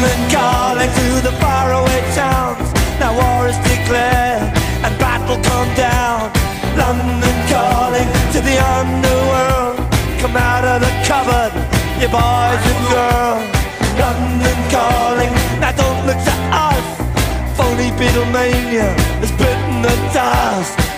London calling through the faraway towns. Now war is declared and battle come down. London calling to the underworld. Come out of the cupboard, you boys and girls. London calling, now don't look to us. Phony Beatlemania has bitten the dust.